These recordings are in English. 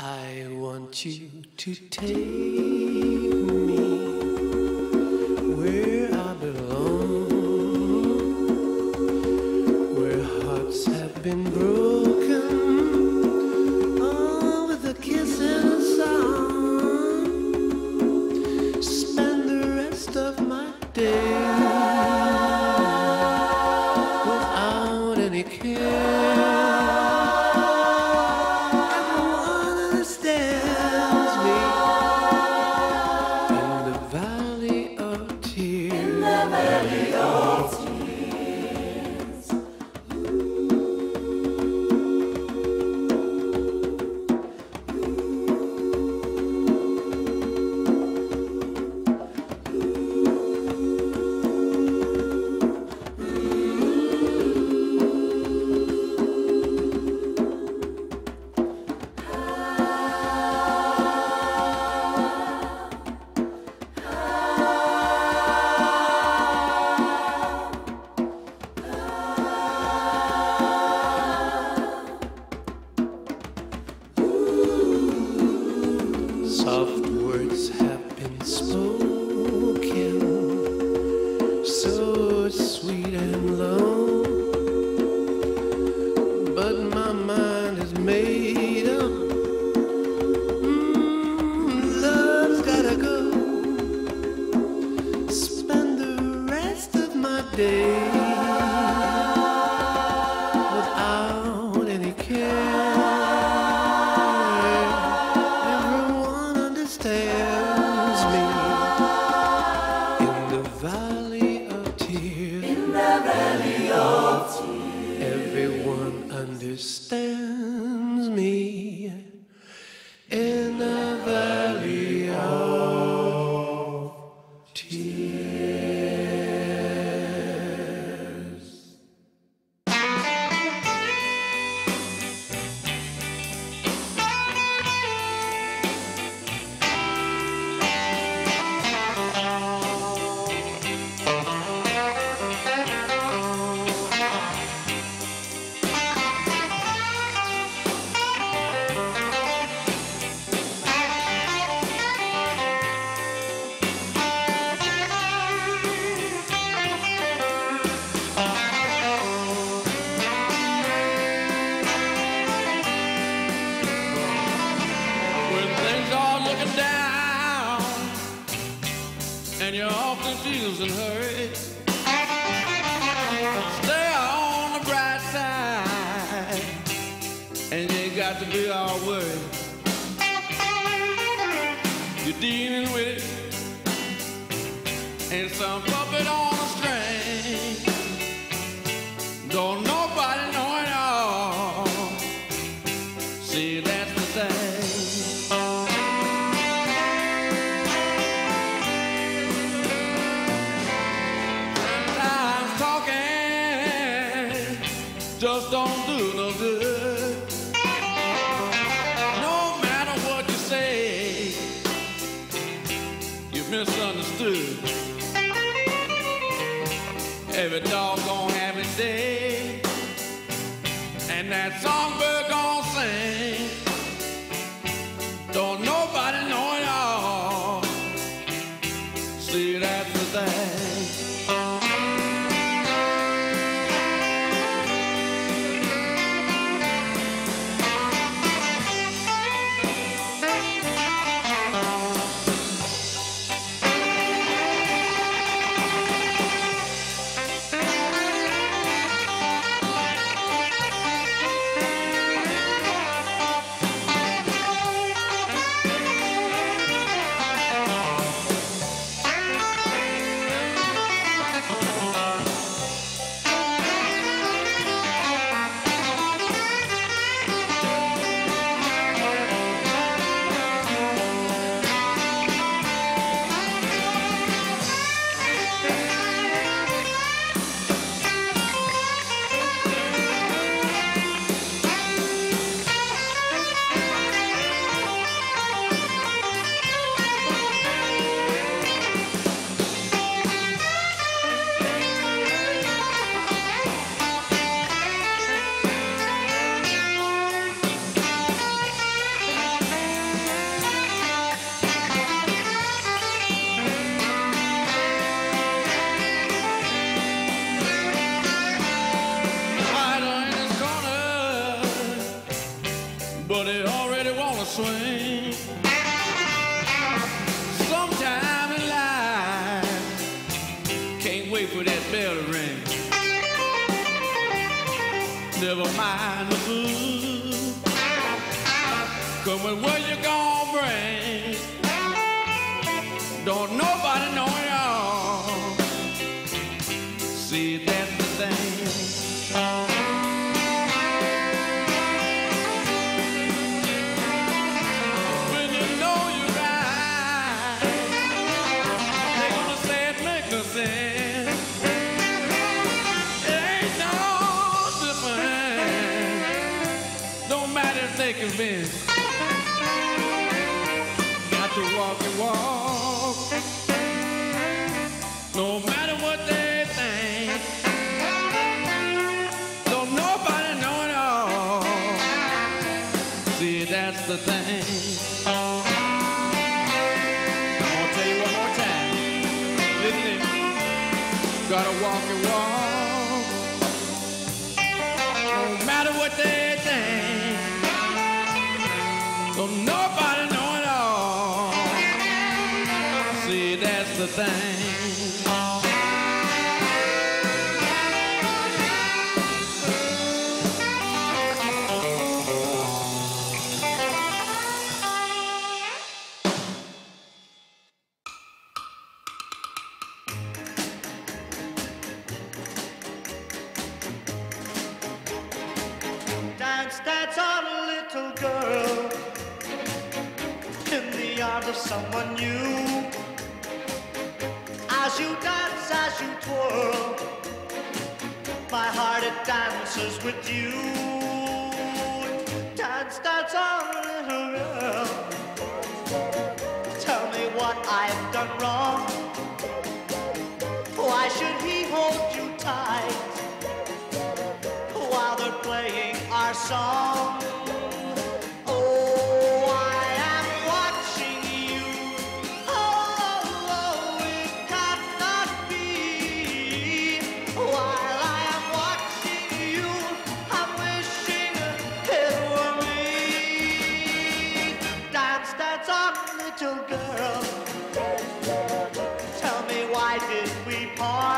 I want you to take me where I belong, where hearts have been broken, all with a kiss and a song. Spend the rest of my days made in hurry, stay on the bright side and you got to be all worried. You're dealing with it and some puppet on misunderstood. Every dog gonna have its day, and that songbird gonna sing. For that bell to ring. Never mind the food. Come with what you gonna bring. Don't nobody know the thing. I'm gonna tell you one more time. Listen, in. gotta walk and walk. No matter what they think. Don't nobody know it all. See, that's the thing. Dance on a little girl in the arms of someone new. As you dance, as you twirl, my heart it dances with you. Dance, dance on a little girl. Song. Oh, I am watching you. Oh, oh, it cannot be. While I am watching you, I'm wishing it were me. Dance, dance little girl. Tell me why did we part?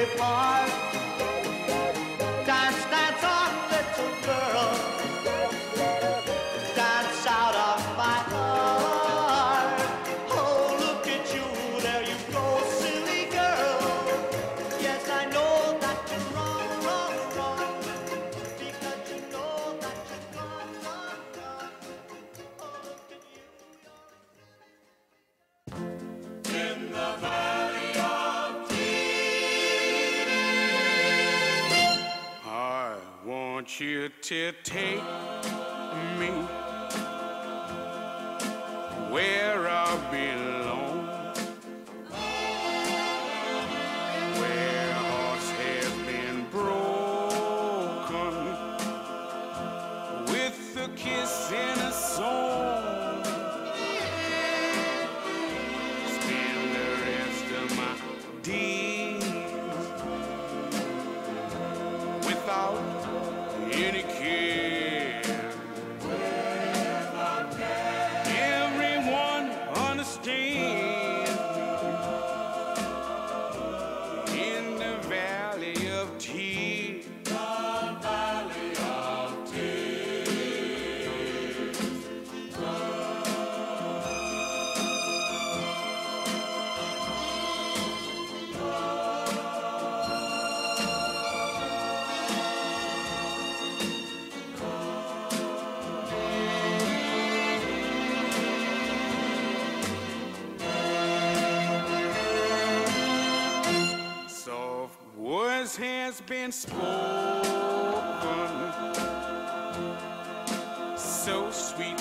Did to take me where I belong, where hearts have been broken with kiss a song. Spend the rest of my days it's been spoken. So sweet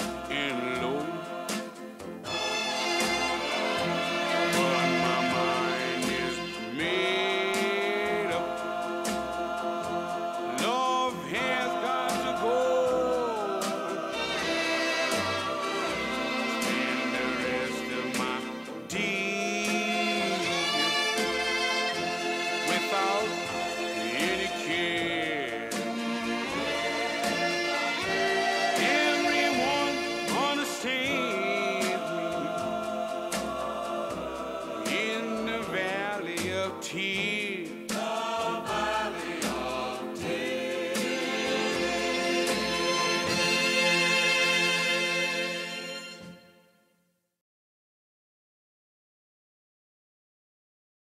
me